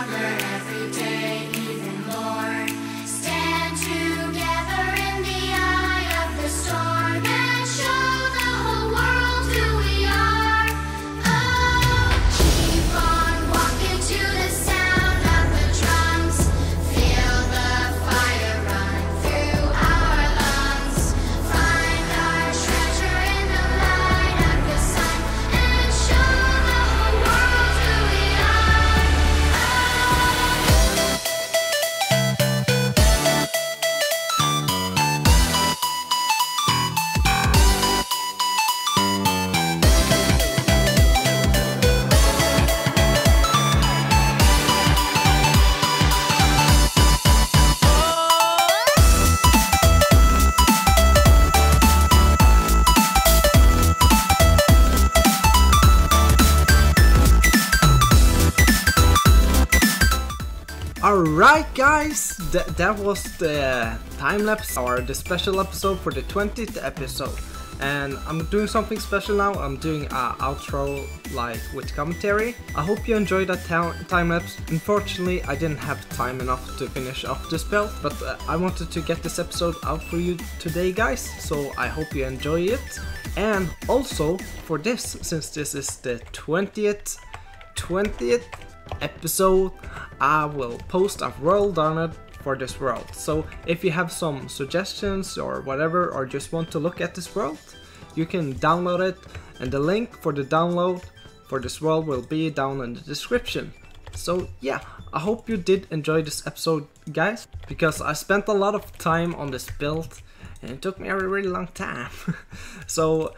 my name. Alright guys, Th that was the time lapse or the special episode for the 20th episode. And I'm doing something special now, I'm doing a outro like with commentary. I hope you enjoyed that time lapse. Unfortunately I didn't have time enough to finish off this build, but uh, I wanted to get this episode out for you today guys, so I hope you enjoy it. And also for this, since this is the 20th, 20th episode, I will post a world on it for this world. So if you have some suggestions or whatever, or just want to look at this world, you can download it and the link for the download for this world will be down in the description. So yeah, I hope you did enjoy this episode guys, because I spent a lot of time on this build and it took me a really long time. so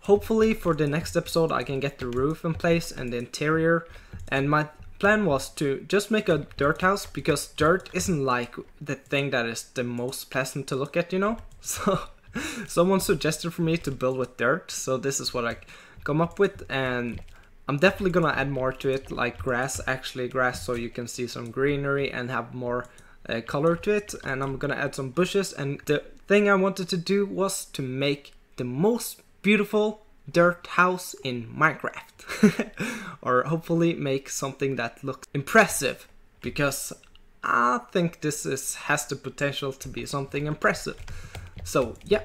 hopefully for the next episode I can get the roof in place and the interior and my plan was to just make a dirt house because dirt isn't like the thing that is the most pleasant to look at, you know? So someone suggested for me to build with dirt, so this is what I come up with and I'm definitely gonna add more to it, like grass, actually grass, so you can see some greenery and have more uh, color to it. And I'm gonna add some bushes. And the thing I wanted to do was to make the most beautiful dirt house in Minecraft. or hopefully make something that looks impressive. Because I think this is has the potential to be something impressive. So yeah,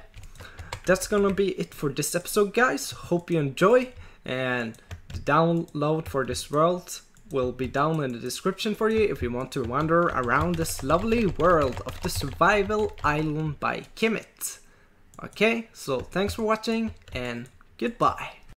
that's gonna be it for this episode guys. Hope you enjoy and the download for this world will be down in the description for you if you want to wander around this lovely world of the survival island by Kemit. Okay, so thanks for watching and Goodbye.